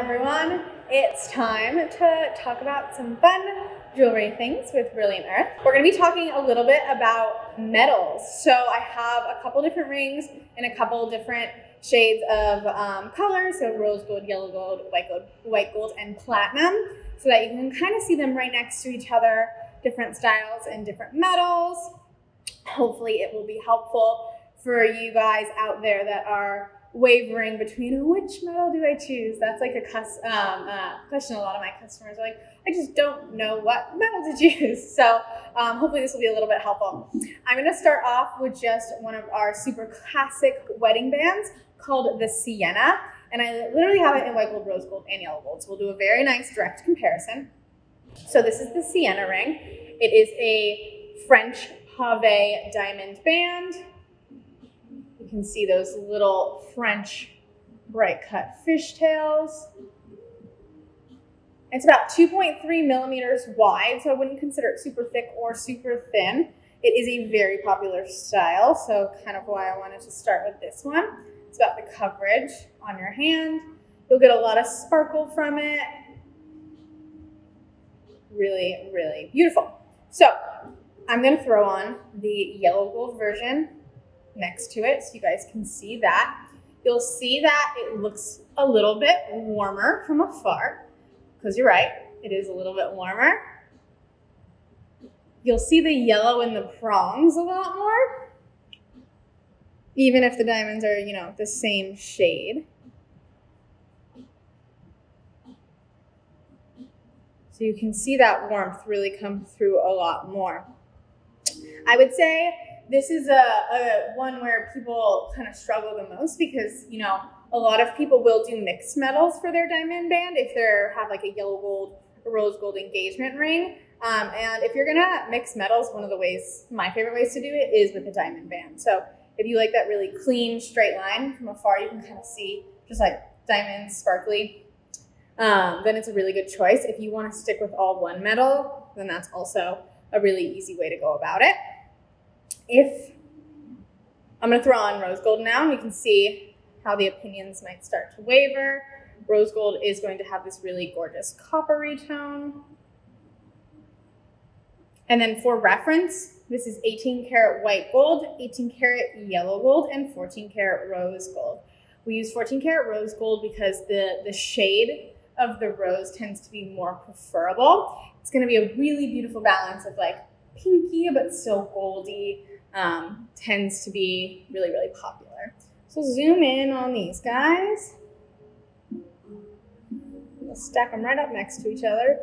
everyone. It's time to talk about some fun jewelry things with Brilliant Earth. We're going to be talking a little bit about metals. So I have a couple different rings and a couple different shades of um, colors, so rose gold, yellow gold, white gold, white gold, and platinum, so that you can kind of see them right next to each other, different styles and different metals. Hopefully it will be helpful for you guys out there that are wavering between which metal do I choose. That's like a cus- um, uh, question a lot of my customers are like, I just don't know what metal to choose. So um, hopefully this will be a little bit helpful. I'm gonna start off with just one of our super classic wedding bands called the Sienna. And I literally have it in white gold, rose gold, and yellow gold. So we'll do a very nice direct comparison. So this is the Sienna ring. It is a French Pave diamond band. Can see those little French bright cut fishtails. It's about 2.3 millimeters wide, so I wouldn't consider it super thick or super thin. It is a very popular style, so kind of why I wanted to start with this one. It's about the coverage on your hand. You'll get a lot of sparkle from it. Really, really beautiful. So I'm gonna throw on the yellow gold version next to it so you guys can see that. You'll see that it looks a little bit warmer from afar because you're right, it is a little bit warmer. You'll see the yellow in the prongs a lot more, even if the diamonds are, you know, the same shade. So you can see that warmth really come through a lot more. I would say this is a, a one where people kind of struggle the most because, you know, a lot of people will do mixed metals for their diamond band if they have like a yellow gold rose gold engagement ring. Um, and if you're gonna mix metals, one of the ways, my favorite ways to do it is with a diamond band. So if you like that really clean straight line from afar, you can kind of see just like diamonds, sparkly, um, then it's a really good choice. If you wanna stick with all one metal, then that's also a really easy way to go about it. If I'm gonna throw on rose gold now, and you can see how the opinions might start to waver. Rose gold is going to have this really gorgeous coppery tone. And then for reference, this is 18 karat white gold, 18 karat yellow gold, and 14 karat rose gold. We use 14 karat rose gold because the, the shade of the rose tends to be more preferable. It's gonna be a really beautiful balance of like pinky but still goldy, um, tends to be really, really popular. So zoom in on these guys. We'll stack them right up next to each other.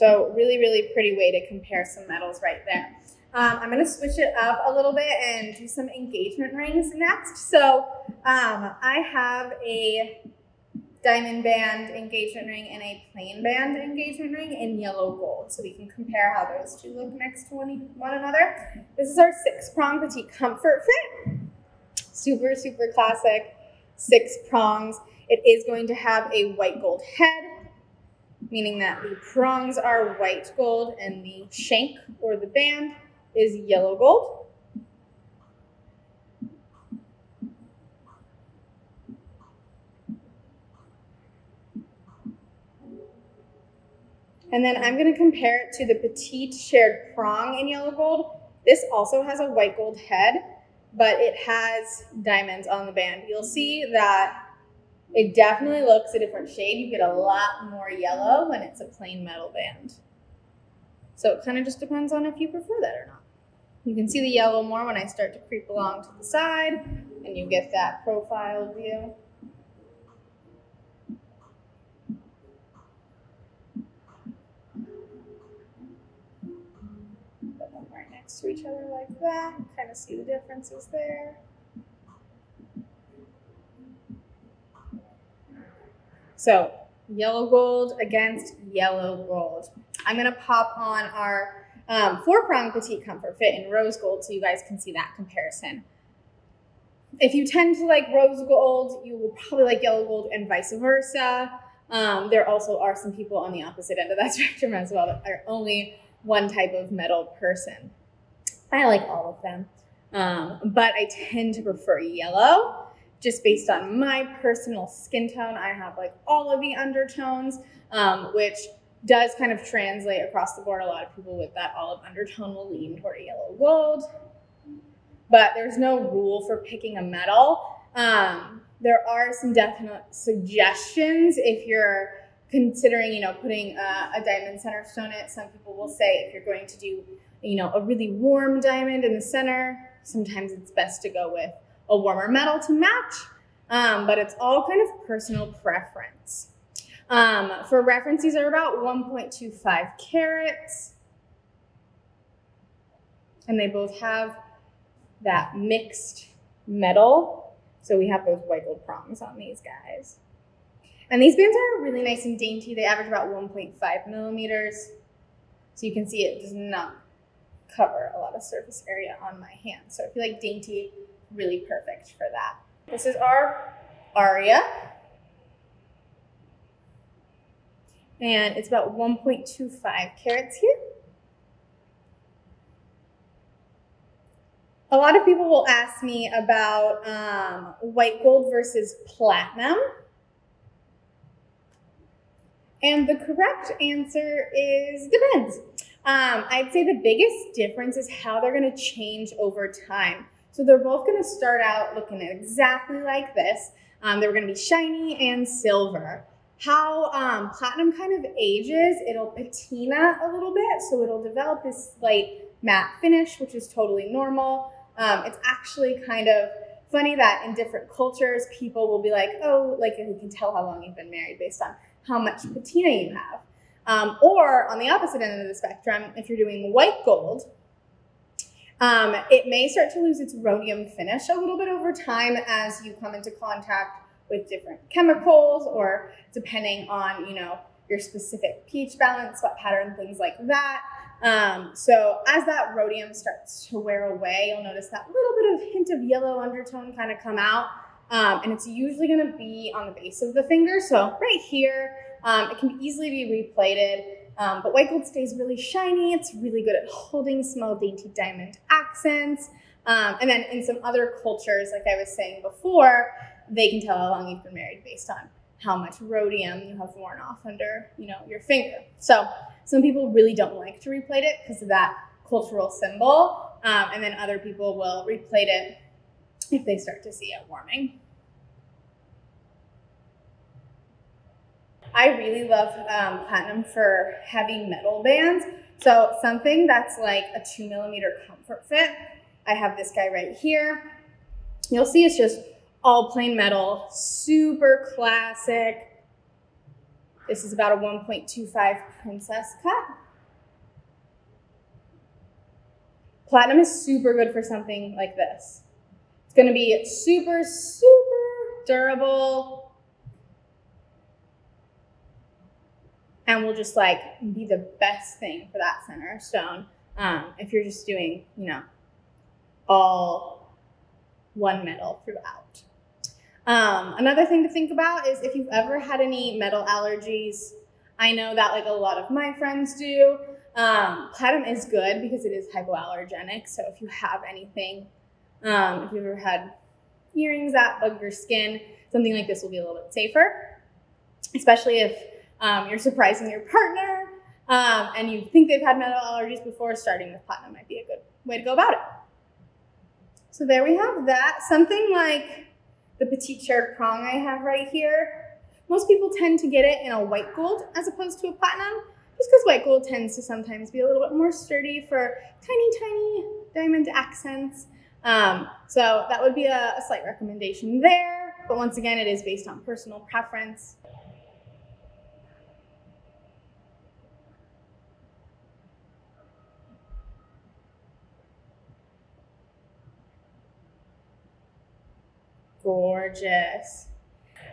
So really, really pretty way to compare some metals right there. Um, I'm going to switch it up a little bit and do some engagement rings next. So um, I have a diamond band engagement ring and a plain band engagement ring in yellow gold. So we can compare how those two look next to one, one another. This is our six prong petite comfort fit. Super, super classic, six prongs. It is going to have a white gold head, meaning that the prongs are white gold and the shank or the band is yellow gold. And then I'm gonna compare it to the petite shared prong in yellow gold. This also has a white gold head, but it has diamonds on the band. You'll see that it definitely looks a different shade. You get a lot more yellow when it's a plain metal band. So it kind of just depends on if you prefer that or not. You can see the yellow more when I start to creep along to the side and you get that profile view. Put them right next to each other like that. Kind of see the differences there. So yellow gold against yellow gold. I'm gonna pop on our um, four prong petite comfort fit in rose gold so you guys can see that comparison. if you tend to like rose gold, you will probably like yellow gold and vice versa. Um, there also are some people on the opposite end of that spectrum as well that are only one type of metal person. I like all of them, um, but I tend to prefer yellow just based on my personal skin tone. I have like all of the undertones, um, which does kind of translate across the board. A lot of people with that olive undertone will lean toward a yellow gold, but there's no rule for picking a metal. Um, there are some definite suggestions if you're considering, you know, putting a, a diamond center stone in it. Some people will say if you're going to do, you know, a really warm diamond in the center, sometimes it's best to go with a warmer metal to match. Um, but it's all kind of personal preference. Um, for reference, these are about 1.25 carats. And they both have that mixed metal. So we have those white gold prongs on these guys. And these bands are really nice and dainty. They average about 1.5 millimeters. So you can see it does not cover a lot of surface area on my hand. So if you like dainty, really perfect for that. This is our aria. And it's about 1.25 carats here. A lot of people will ask me about um, white gold versus platinum. And the correct answer is depends. Um, I'd say the biggest difference is how they're going to change over time. So they're both going to start out looking exactly like this. Um, they're going to be shiny and silver. How um, platinum kind of ages, it'll patina a little bit, so it'll develop this slight matte finish, which is totally normal. Um, it's actually kind of funny that in different cultures, people will be like, oh, like you can tell how long you've been married based on how much patina you have. Um, or on the opposite end of the spectrum, if you're doing white gold, um, it may start to lose its rhodium finish a little bit over time as you come into contact with different chemicals or depending on, you know, your specific pH balance, sweat pattern, things like that. Um, so as that rhodium starts to wear away, you'll notice that little bit of hint of yellow undertone kind of come out. Um, and it's usually going to be on the base of the finger. So right here, um, it can easily be replated. Um, but white gold stays really shiny. It's really good at holding small dainty diamond accents. Um, and then in some other cultures, like I was saying before, they can tell how long you've been married based on how much rhodium you have worn off under, you know, your finger. So some people really don't like to replate it because of that cultural symbol. Um, and then other people will replate it if they start to see it warming. I really love um, platinum for heavy metal bands. So something that's like a two millimeter comfort fit. I have this guy right here. You'll see it's just all plain metal, super classic. This is about a 1.25 princess cut. Platinum is super good for something like this. It's gonna be super, super durable, and will just like be the best thing for that center stone. Um, if you're just doing, you know, all one metal throughout. Um, another thing to think about is if you've ever had any metal allergies, I know that like a lot of my friends do. Um, platinum is good because it is hypoallergenic. So if you have anything, um, if you've ever had earrings that bug your skin, something like this will be a little bit safer, especially if um, you're surprising your partner, um, and you think they've had metal allergies before, starting with platinum might be a good way to go about it. So there we have that. Something like the petite shared prong I have right here. Most people tend to get it in a white gold as opposed to a platinum, just because white gold tends to sometimes be a little bit more sturdy for tiny, tiny diamond accents. Um, so that would be a, a slight recommendation there. But once again, it is based on personal preference. Gorgeous.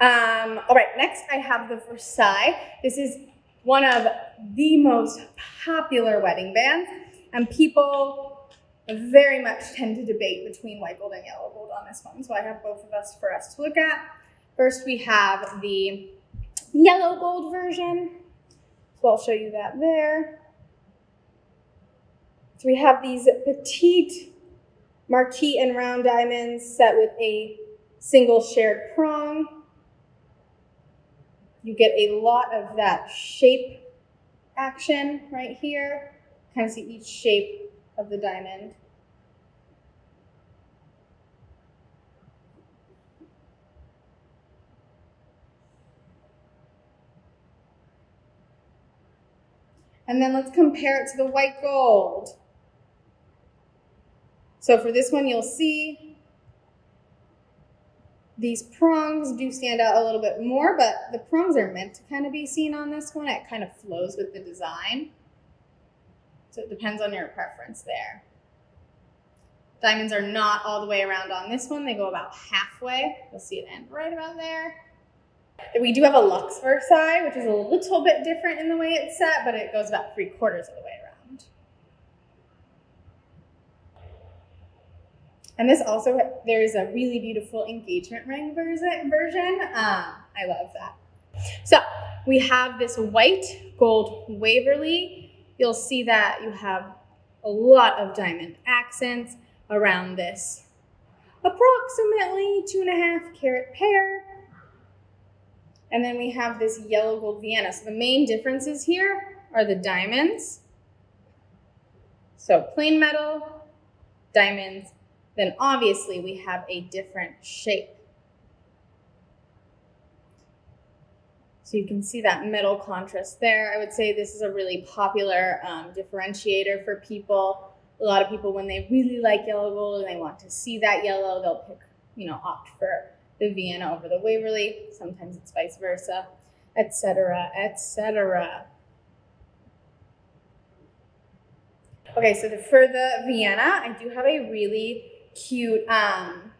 Um, all right, next I have the Versailles. This is one of the most popular wedding bands, and people very much tend to debate between white gold and yellow gold on this one. So I have both of us for us to look at. First, we have the yellow gold version. So I'll show you that there. So we have these petite marquise and round diamonds set with a single shared prong. You get a lot of that shape action right here. Kind of see each shape of the diamond. And then let's compare it to the white gold. So for this one, you'll see these prongs do stand out a little bit more, but the prongs are meant to kind of be seen on this one. It kind of flows with the design. So it depends on your preference there. Diamonds are not all the way around on this one. They go about halfway. You'll see it end right about there. We do have a Luxe Versailles, which is a little bit different in the way it's set, but it goes about three quarters of the way around. And this also, there's a really beautiful engagement ring version. Um, I love that. So we have this white gold Waverly. You'll see that you have a lot of diamond accents around this approximately two and a half carat pear. And then we have this yellow gold Vienna. So the main differences here are the diamonds. So plain metal, diamonds, then obviously we have a different shape. So you can see that metal contrast there. I would say this is a really popular um, differentiator for people. A lot of people, when they really like yellow gold and they want to see that yellow, they'll pick, you know, opt for the Vienna over the Waverly. Sometimes it's vice versa, etc., etc. Okay, so the, for the Vienna, I do have a really cute um,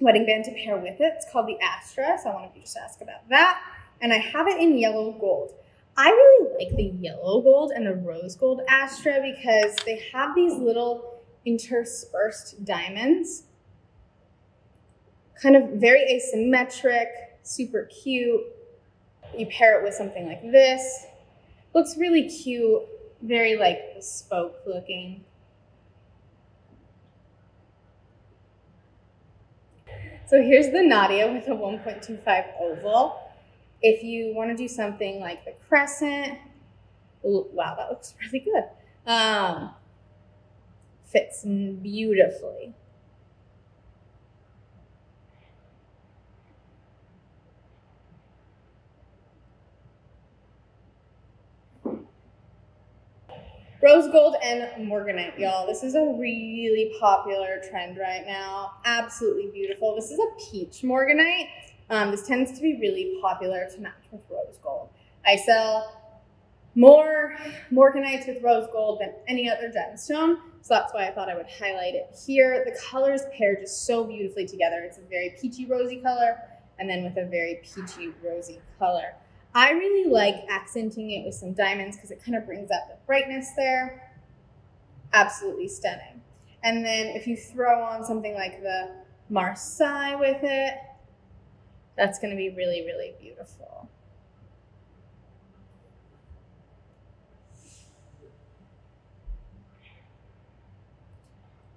wedding band to pair with it. It's called the Astra, so I wanted to just ask about that. And I have it in yellow gold. I really like the yellow gold and the rose gold Astra because they have these little interspersed diamonds kind of very asymmetric, super cute. You pair it with something like this. Looks really cute, very like bespoke looking. So here's the Nadia with a 1.25 oval. If you want to do something like the crescent, ooh, wow, that looks really good. Um, fits beautifully. Rose gold and morganite, y'all. This is a really popular trend right now. Absolutely beautiful. This is a peach morganite. Um, this tends to be really popular to match with rose gold. I sell more morganites with rose gold than any other gemstone, so that's why I thought I would highlight it here. The colors pair just so beautifully together. It's a very peachy rosy color and then with a very peachy rosy color. I really like accenting it with some diamonds because it kind of brings out the brightness there. Absolutely stunning. And then if you throw on something like the Marseille with it, that's going to be really, really beautiful.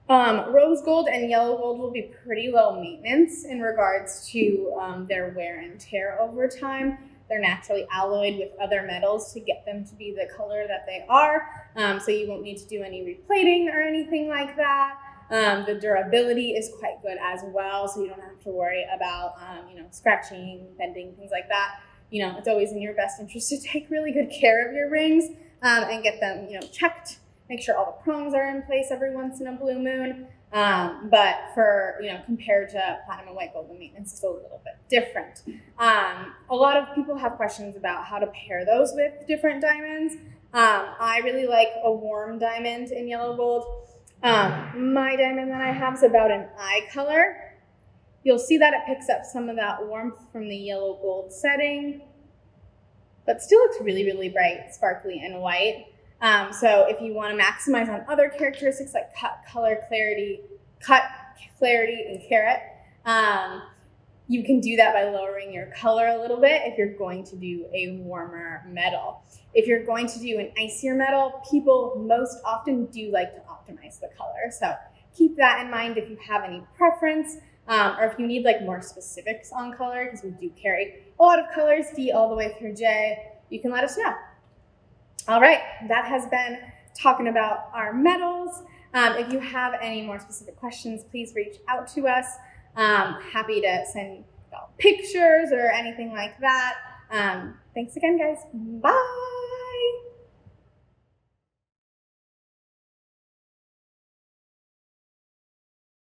Um, rose gold and yellow gold will be pretty low maintenance in regards to um, their wear and tear over time. They're naturally alloyed with other metals to get them to be the color that they are. Um, so you won't need to do any replating or anything like that. Um, the durability is quite good as well, so you don't have to worry about um, you know scratching, bending, things like that. You know, it's always in your best interest to take really good care of your rings um, and get them you know checked. Make sure all the prongs are in place every once in a blue moon. Um, but for, you know, compared to platinum and white gold, the maintenance is a little bit different. Um, a lot of people have questions about how to pair those with different diamonds. Um, I really like a warm diamond in yellow gold. Um, my diamond that I have is about an I color. You'll see that it picks up some of that warmth from the yellow gold setting, but still looks really, really bright, sparkly, and white. Um, so if you want to maximize on other characteristics like cut, color, clarity, cut, clarity, and carat, um, you can do that by lowering your color a little bit if you're going to do a warmer metal. If you're going to do an icier metal, people most often do like to optimize the color. So keep that in mind if you have any preference um, or if you need like more specifics on color, because we do carry a lot of colors, D all the way through J, you can let us know. All right, that has been talking about our metals. Um, if you have any more specific questions, please reach out to us. Um, happy to send pictures or anything like that. Um, thanks again, guys. Bye.